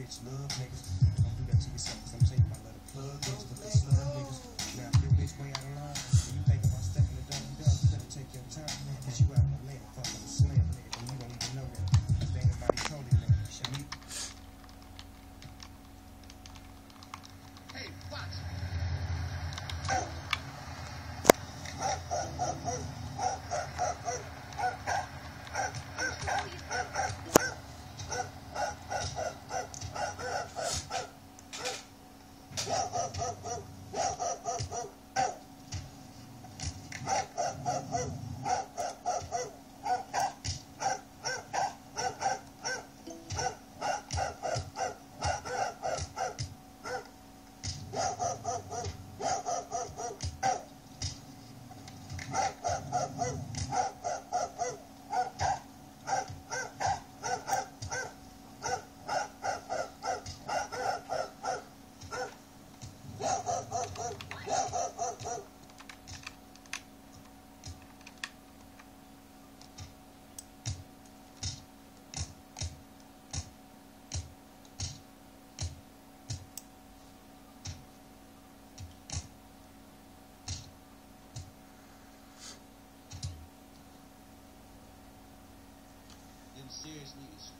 bitch love niggas. Don't do that to yourself. I'm taking my letter plug. Ha ha ha! seriously, it's